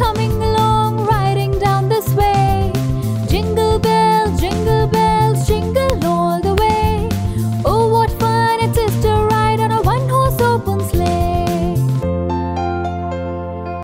coming